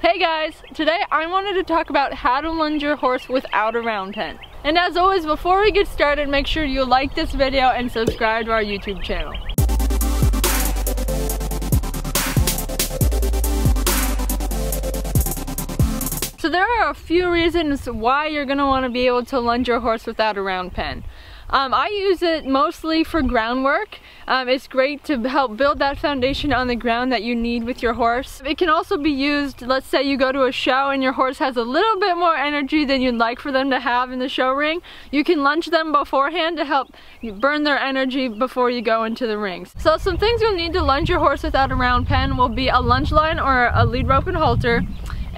Hey guys, today I wanted to talk about how to lunge your horse without a round pen. And as always, before we get started, make sure you like this video and subscribe to our YouTube channel. So there are a few reasons why you're going to want to be able to lunge your horse without a round pen. Um, I use it mostly for groundwork. Um, it's great to help build that foundation on the ground that you need with your horse. It can also be used, let's say you go to a show and your horse has a little bit more energy than you'd like for them to have in the show ring. You can lunge them beforehand to help burn their energy before you go into the rings. So some things you'll need to lunge your horse without a round pen will be a lunge line or a lead rope and halter.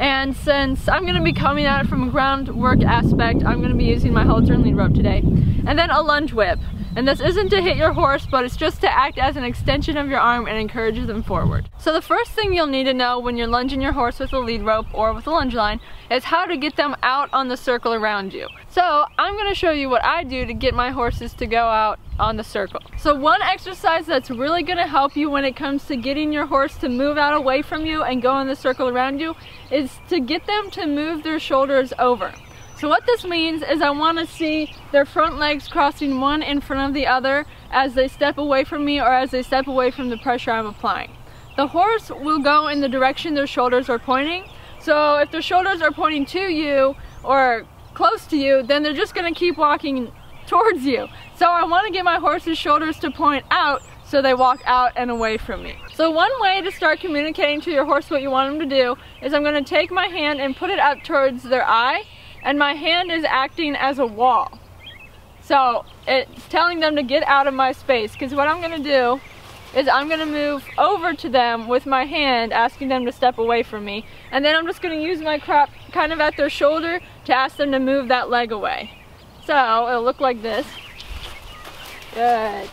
And since I'm gonna be coming at it from a groundwork aspect, I'm gonna be using my halter and lead rope today. And then a lunge whip. And this isn't to hit your horse, but it's just to act as an extension of your arm and encourage them forward. So the first thing you'll need to know when you're lunging your horse with a lead rope or with a lunge line is how to get them out on the circle around you. So I'm gonna show you what I do to get my horses to go out on the circle. So one exercise that's really gonna help you when it comes to getting your horse to move out away from you and go in the circle around you is to get them to move their shoulders over. So what this means is I want to see their front legs crossing one in front of the other as they step away from me or as they step away from the pressure I'm applying. The horse will go in the direction their shoulders are pointing. So if their shoulders are pointing to you or close to you, then they're just going to keep walking towards you. So I want to get my horse's shoulders to point out so they walk out and away from me. So one way to start communicating to your horse what you want them to do is I'm going to take my hand and put it up towards their eye and my hand is acting as a wall. So it's telling them to get out of my space because what I'm going to do is I'm going to move over to them with my hand asking them to step away from me and then I'm just going to use my crop kind of at their shoulder to ask them to move that leg away. So it'll look like this. Good.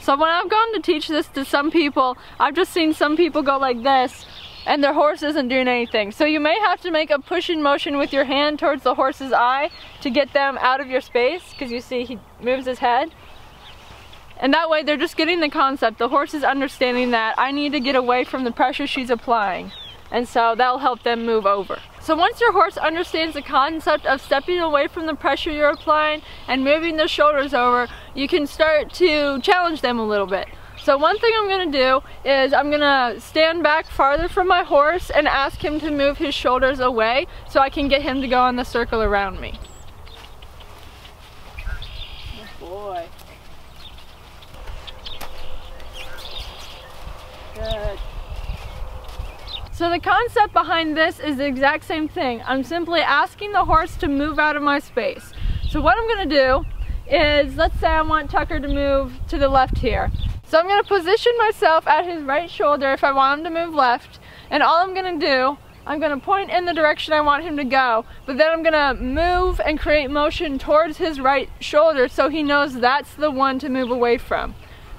So when I've gone to teach this to some people, I've just seen some people go like this and their horse isn't doing anything. So you may have to make a pushing motion with your hand towards the horse's eye to get them out of your space because you see he moves his head. And that way they're just getting the concept. The horse is understanding that I need to get away from the pressure she's applying. And so that'll help them move over. So once your horse understands the concept of stepping away from the pressure you're applying and moving their shoulders over, you can start to challenge them a little bit. So one thing I'm gonna do is I'm gonna stand back farther from my horse and ask him to move his shoulders away so I can get him to go on the circle around me. Good boy. Good. So the concept behind this is the exact same thing. I'm simply asking the horse to move out of my space. So what I'm gonna do is, let's say I want Tucker to move to the left here. So I'm going to position myself at his right shoulder if I want him to move left. And all I'm going to do, I'm going to point in the direction I want him to go. But then I'm going to move and create motion towards his right shoulder so he knows that's the one to move away from.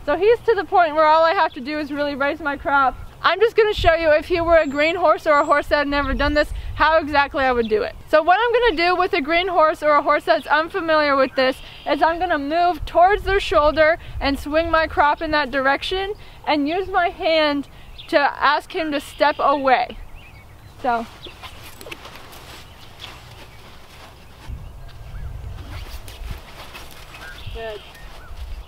So he's to the point where all I have to do is really raise my crop I'm just going to show you if he were a green horse or a horse that had never done this, how exactly I would do it. So what I'm to do with a green horse or a horse that's unfamiliar with this is I'm to move towards their shoulder and swing my crop in that direction and use my hand to ask him to step away. So Good.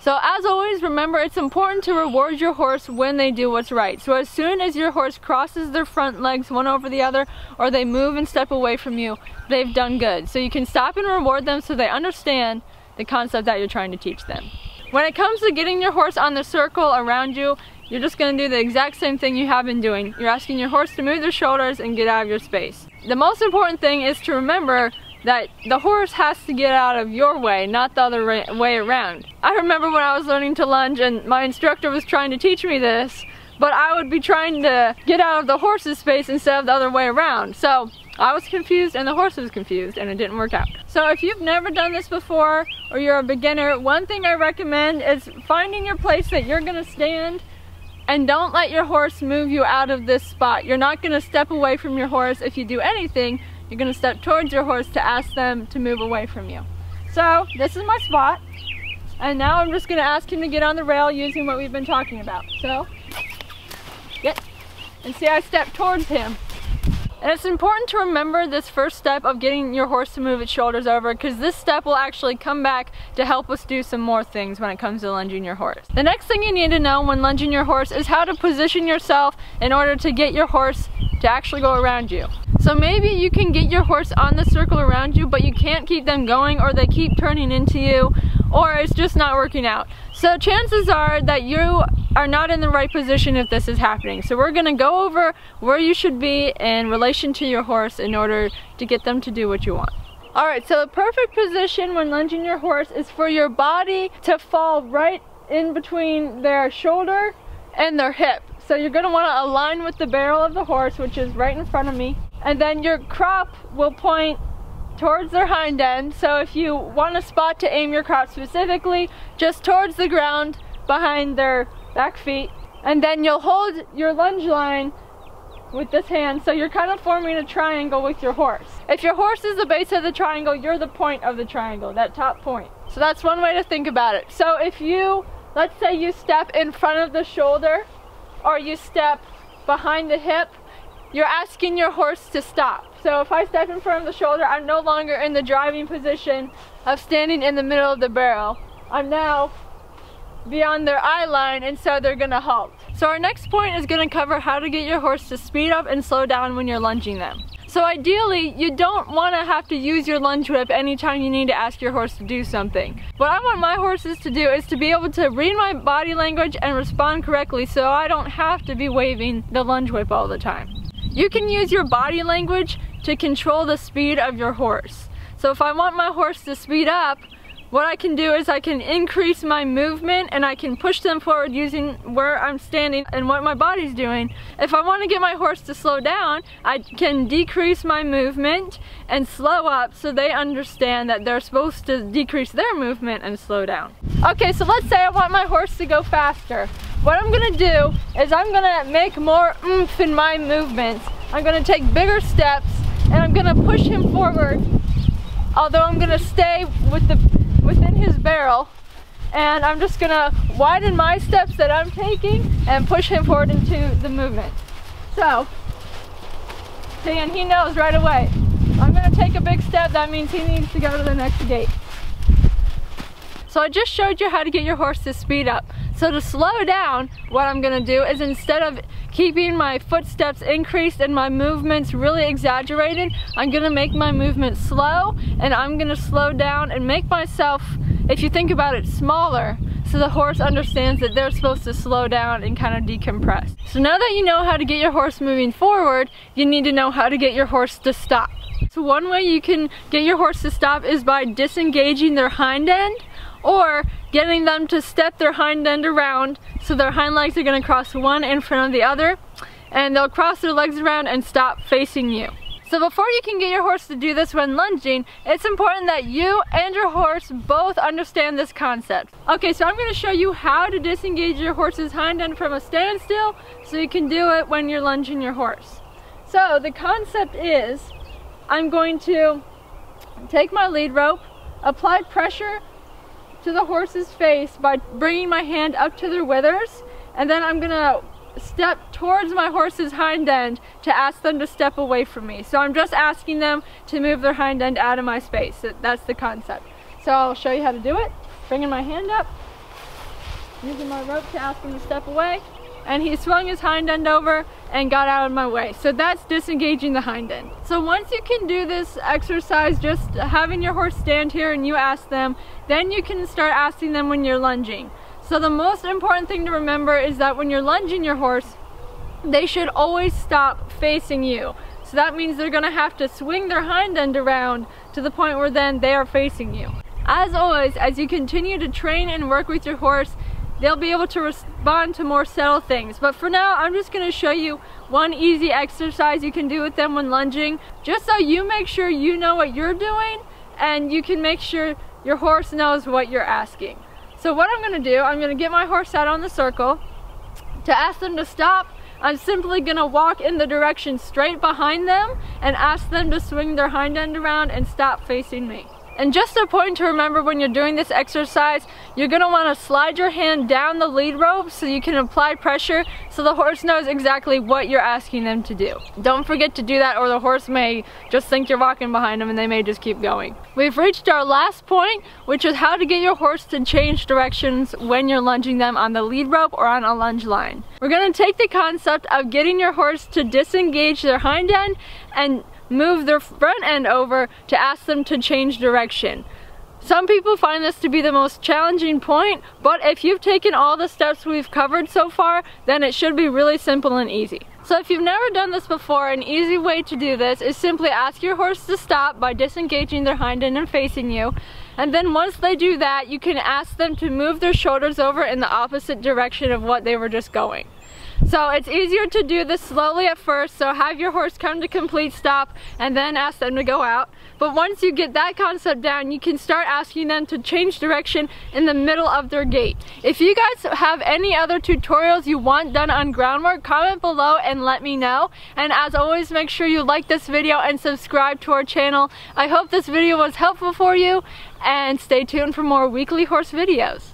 So as always, remember it's important to reward your horse when they do what's right. So as soon as your horse crosses their front legs one over the other, or they move and step away from you, they've done good. So you can stop and reward them so they understand the concept that you're trying to teach them. When it comes to getting your horse on the circle around you, you're just gonna do the exact same thing you have been doing. You're asking your horse to move their shoulders and get out of your space. The most important thing is to remember that the horse has to get out of your way, not the other way around. I remember when I was learning to lunge and my instructor was trying to teach me this, but I would be trying to get out of the horse's space instead of the other way around. So I was confused and the horse was confused and it didn't work out. So if you've never done this before or you're a beginner, one thing I recommend is finding your place that you're gonna stand and don't let your horse move you out of this spot. You're not gonna step away from your horse if you do anything you're gonna step towards your horse to ask them to move away from you. So this is my spot. And now I'm just gonna ask him to get on the rail using what we've been talking about. So, get, and see I step towards him. And it's important to remember this first step of getting your horse to move its shoulders over because this step will actually come back to help us do some more things when it comes to lunging your horse. The next thing you need to know when lunging your horse is how to position yourself in order to get your horse to actually go around you. So maybe you can get your horse on the circle around you, but you can't keep them going or they keep turning into you or it's just not working out. So chances are that you are not in the right position if this is happening. So we're gonna go over where you should be in relation to your horse in order to get them to do what you want. Alright, so the perfect position when lunging your horse is for your body to fall right in between their shoulder and their hip. So you're gonna wanna align with the barrel of the horse, which is right in front of me. And then your crop will point towards their hind end. So if you want a spot to aim your crop specifically, just towards the ground behind their back feet. And then you'll hold your lunge line with this hand so you're kind of forming a triangle with your horse. If your horse is the base of the triangle, you're the point of the triangle, that top point. So that's one way to think about it. So if you, let's say you step in front of the shoulder or you step behind the hip, you're asking your horse to stop. So if I step in front of the shoulder, I'm no longer in the driving position of standing in the middle of the barrel. I'm now beyond their eye line and so they're gonna halt. So our next point is gonna cover how to get your horse to speed up and slow down when you're lunging them. So ideally, you don't want to have to use your lunge whip anytime you need to ask your horse to do something. What I want my horses to do is to be able to read my body language and respond correctly so I don't have to be waving the lunge whip all the time. You can use your body language to control the speed of your horse. So if I want my horse to speed up, what I can do is I can increase my movement and I can push them forward using where I'm standing and what my body's doing. If I want to get my horse to slow down, I can decrease my movement and slow up so they understand that they're supposed to decrease their movement and slow down. Okay, so let's say I want my horse to go faster. What I'm gonna do is I'm gonna make more oomph in my movements. I'm gonna take bigger steps and I'm gonna push him forward although I'm gonna stay with the within his barrel and I'm just gonna widen my steps that I'm taking and push him forward into the movement. So, see, and he knows right away. I'm gonna take a big step, that means he needs to go to the next gait. So I just showed you how to get your horse to speed up. So to slow down, what I'm gonna do is instead of keeping my footsteps increased and my movements really exaggerated, I'm gonna make my movements slow and I'm gonna slow down and make myself, if you think about it, smaller so the horse understands that they're supposed to slow down and kind of decompress. So now that you know how to get your horse moving forward, you need to know how to get your horse to stop. So one way you can get your horse to stop is by disengaging their hind end or getting them to step their hind end around so their hind legs are going to cross one in front of the other and they'll cross their legs around and stop facing you. So before you can get your horse to do this when lunging, it's important that you and your horse both understand this concept. Okay, so I'm going to show you how to disengage your horse's hind end from a standstill so you can do it when you're lunging your horse. So the concept is, I'm going to take my lead rope, apply pressure to the horse's face by bringing my hand up to their withers and then I'm gonna step towards my horse's hind end to ask them to step away from me. So I'm just asking them to move their hind end out of my space. That's the concept. So I'll show you how to do it. Bringing my hand up, using my rope to ask them to step away, and he swung his hind end over and got out of my way. So that's disengaging the hind end. So once you can do this exercise, just having your horse stand here and you ask them, then you can start asking them when you're lunging. So the most important thing to remember is that when you're lunging your horse, they should always stop facing you. So that means they're gonna have to swing their hind end around to the point where then they are facing you. As always, as you continue to train and work with your horse, they'll be able to respond to more subtle things. But for now, I'm just gonna show you one easy exercise you can do with them when lunging, just so you make sure you know what you're doing and you can make sure your horse knows what you're asking. So what I'm gonna do, I'm gonna get my horse out on the circle. To ask them to stop, I'm simply gonna walk in the direction straight behind them and ask them to swing their hind end around and stop facing me. And just a point to remember when you're doing this exercise, you're gonna wanna slide your hand down the lead rope so you can apply pressure so the horse knows exactly what you're asking them to do. Don't forget to do that or the horse may just think you're walking behind them and they may just keep going. We've reached our last point, which is how to get your horse to change directions when you're lunging them on the lead rope or on a lunge line. We're gonna take the concept of getting your horse to disengage their hind end and move their front end over to ask them to change direction. Some people find this to be the most challenging point, but if you've taken all the steps we've covered so far, then it should be really simple and easy. So if you've never done this before, an easy way to do this is simply ask your horse to stop by disengaging their hind end and facing you. And then once they do that, you can ask them to move their shoulders over in the opposite direction of what they were just going. So it's easier to do this slowly at first, so have your horse come to complete stop and then ask them to go out. But once you get that concept down, you can start asking them to change direction in the middle of their gait. If you guys have any other tutorials you want done on groundwork, comment below and let me know. And as always, make sure you like this video and subscribe to our channel. I hope this video was helpful for you and stay tuned for more weekly horse videos.